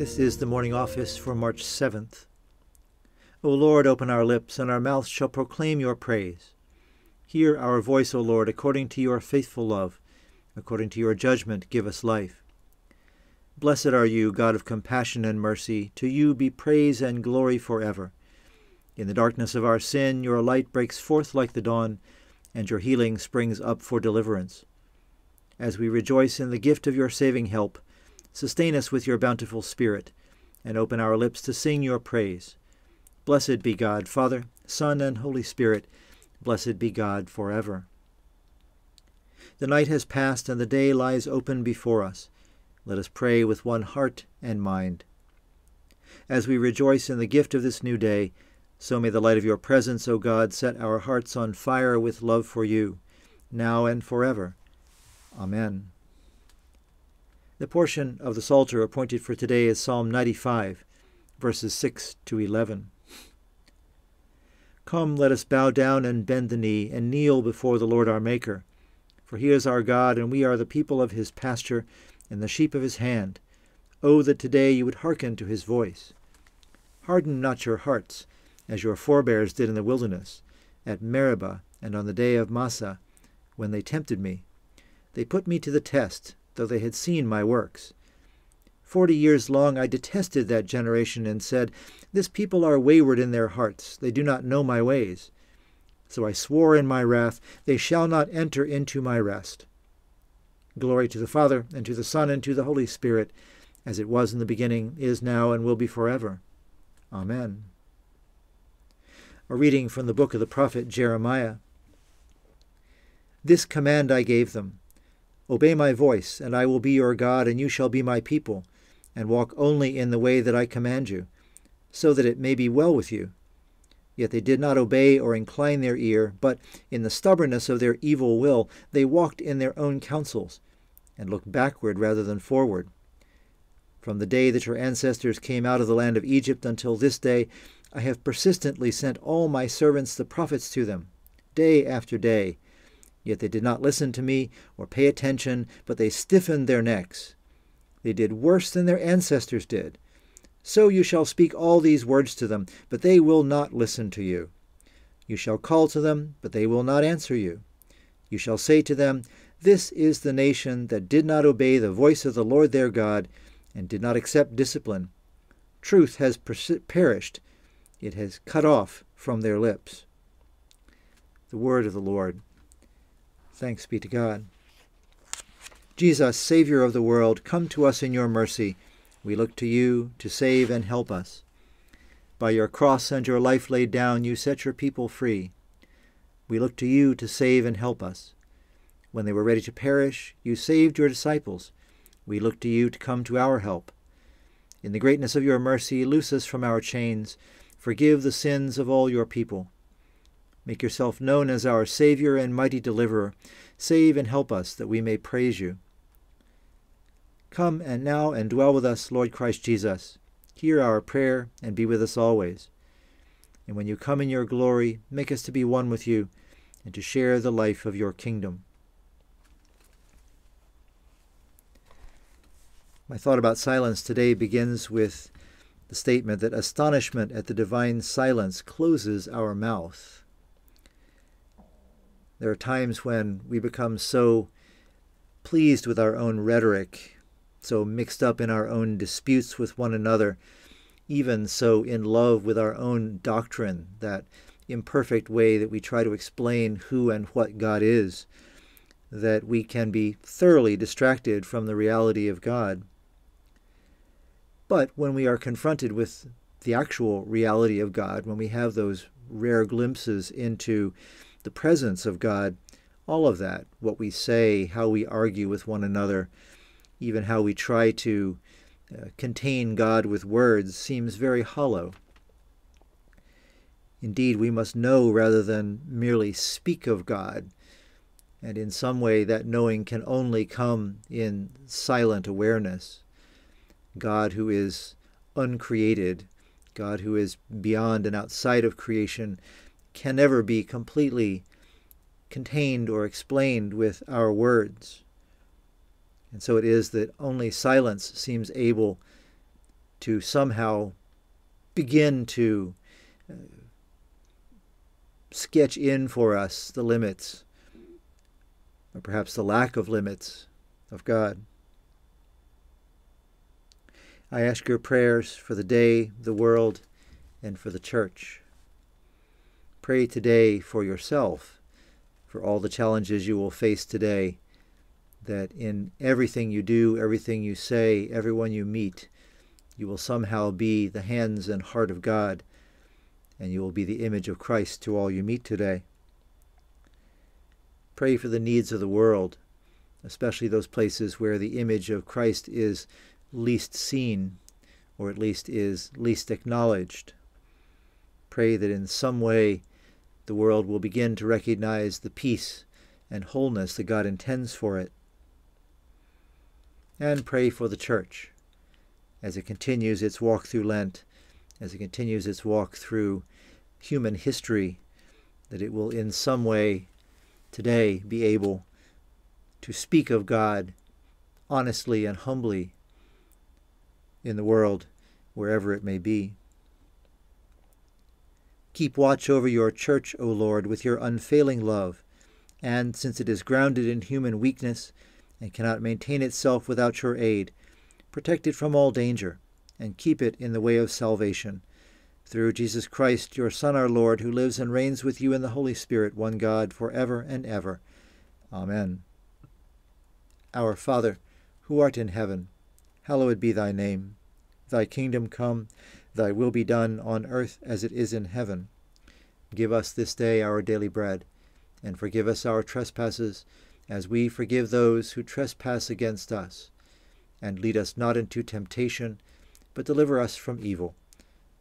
This is the morning office for March 7th. O Lord, open our lips, and our mouths shall proclaim your praise. Hear our voice, O Lord, according to your faithful love. According to your judgment, give us life. Blessed are you, God of compassion and mercy. To you be praise and glory forever. In the darkness of our sin, your light breaks forth like the dawn, and your healing springs up for deliverance. As we rejoice in the gift of your saving help, Sustain us with your bountiful Spirit, and open our lips to sing your praise. Blessed be God, Father, Son, and Holy Spirit. Blessed be God forever. The night has passed, and the day lies open before us. Let us pray with one heart and mind. As we rejoice in the gift of this new day, so may the light of your presence, O God, set our hearts on fire with love for you, now and forever. Amen. The portion of the Psalter appointed for today is Psalm 95, verses 6 to 11. Come, let us bow down and bend the knee, and kneel before the Lord our Maker. For he is our God, and we are the people of his pasture, and the sheep of his hand. Oh, that today you would hearken to his voice. Harden not your hearts, as your forebears did in the wilderness, at Meribah and on the day of Massah, when they tempted me. They put me to the test though they had seen my works. Forty years long I detested that generation and said, This people are wayward in their hearts, they do not know my ways. So I swore in my wrath, They shall not enter into my rest. Glory to the Father, and to the Son, and to the Holy Spirit, as it was in the beginning, is now, and will be forever. Amen. A reading from the book of the prophet Jeremiah. This command I gave them Obey my voice, and I will be your God, and you shall be my people, and walk only in the way that I command you, so that it may be well with you. Yet they did not obey or incline their ear, but in the stubbornness of their evil will they walked in their own counsels, and looked backward rather than forward. From the day that your ancestors came out of the land of Egypt until this day, I have persistently sent all my servants the prophets to them, day after day, Yet they did not listen to me or pay attention, but they stiffened their necks. They did worse than their ancestors did. So you shall speak all these words to them, but they will not listen to you. You shall call to them, but they will not answer you. You shall say to them, This is the nation that did not obey the voice of the Lord their God, and did not accept discipline. Truth has perished, it has cut off from their lips. The word of the Lord. Thanks be to God. Jesus, Savior of the world, come to us in your mercy. We look to you to save and help us. By your cross and your life laid down, you set your people free. We look to you to save and help us. When they were ready to perish, you saved your disciples. We look to you to come to our help. In the greatness of your mercy, loose us from our chains. Forgive the sins of all your people. Make yourself known as our Savior and mighty deliverer. Save and help us that we may praise you. Come and now and dwell with us, Lord Christ Jesus. Hear our prayer and be with us always. And when you come in your glory, make us to be one with you and to share the life of your kingdom. My thought about silence today begins with the statement that astonishment at the divine silence closes our mouth. There are times when we become so pleased with our own rhetoric, so mixed up in our own disputes with one another, even so in love with our own doctrine, that imperfect way that we try to explain who and what God is, that we can be thoroughly distracted from the reality of God. But when we are confronted with the actual reality of God, when we have those rare glimpses into the presence of God, all of that, what we say, how we argue with one another, even how we try to uh, contain God with words, seems very hollow. Indeed, we must know rather than merely speak of God. And in some way, that knowing can only come in silent awareness. God, who is uncreated, God, who is beyond and outside of creation, can never be completely contained or explained with our words. And so it is that only silence seems able to somehow begin to uh, sketch in for us the limits, or perhaps the lack of limits of God. I ask your prayers for the day, the world, and for the church. Pray today for yourself, for all the challenges you will face today, that in everything you do, everything you say, everyone you meet, you will somehow be the hands and heart of God, and you will be the image of Christ to all you meet today. Pray for the needs of the world, especially those places where the image of Christ is least seen, or at least is least acknowledged. Pray that in some way the world will begin to recognize the peace and wholeness that God intends for it. And pray for the church as it continues its walk through Lent, as it continues its walk through human history, that it will in some way today be able to speak of God honestly and humbly in the world, wherever it may be. Keep watch over your church, O Lord, with your unfailing love, and since it is grounded in human weakness and cannot maintain itself without your aid, protect it from all danger, and keep it in the way of salvation. Through Jesus Christ, your Son, our Lord, who lives and reigns with you in the Holy Spirit, one God, for ever and ever. Amen. Our Father, who art in heaven, hallowed be thy name. Thy kingdom come, thy will be done on earth as it is in heaven. Give us this day our daily bread, and forgive us our trespasses, as we forgive those who trespass against us. And lead us not into temptation, but deliver us from evil.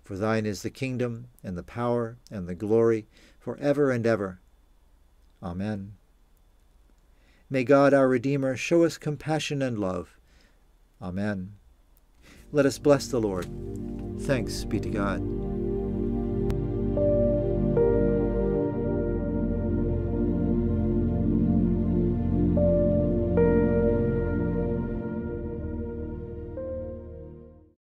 For thine is the kingdom, and the power, and the glory, for ever and ever. Amen. May God our Redeemer show us compassion and love Amen. Let us bless the Lord. Thanks be to God.